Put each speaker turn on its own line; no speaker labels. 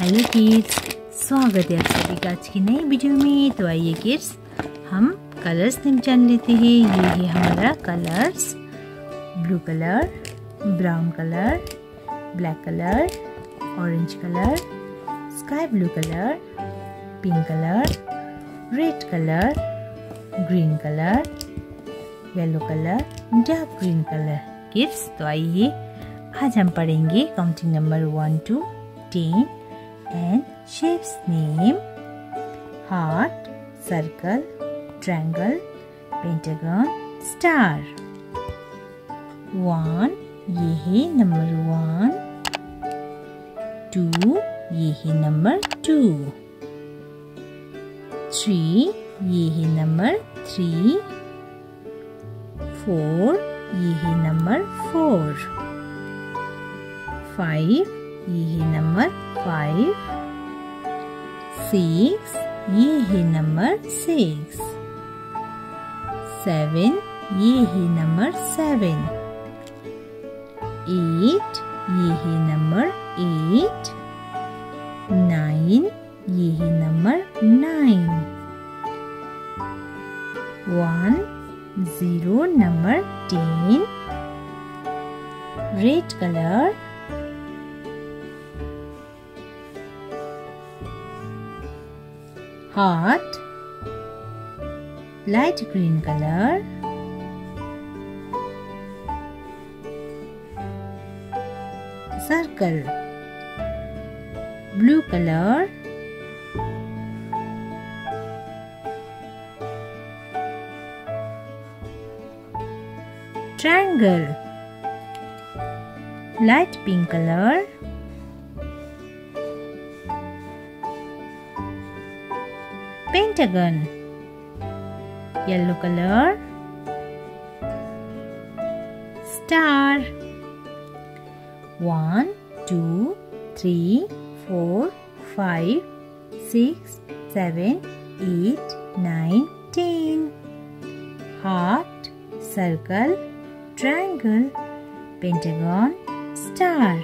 Hello kids स्वागत है आप सभी का आज की नई वीडियो में। तो आइए किड्स, हम कलर्स नेम जान लेते हैं। ये है हमारा colours, blue colour, brown colour, black colour, orange colour, sky blue colour, pink colour, red colour, green colour, yellow colour, dark green colour. Kids तो आइए, आज हम पढ़ेंगे counting number one two ten. And shapes name heart, circle, triangle, pentagon, star. One ये है number one to ये है number two three ये है नंबर थ्री फोर ये है नंबर फोर फाइव ये है नंबर फाइव सिक्स ये है नंबर सिक्स सेवन ये है नंबर सेवन एट ये है नंबर एट नाइन ये है number nine one zero number ten red colour heart light green color circle blue color triangle light pink color pentagon. Yellow color. Star. One two three four five six seven eight nine ten. Heart circle triangle. Pentagon star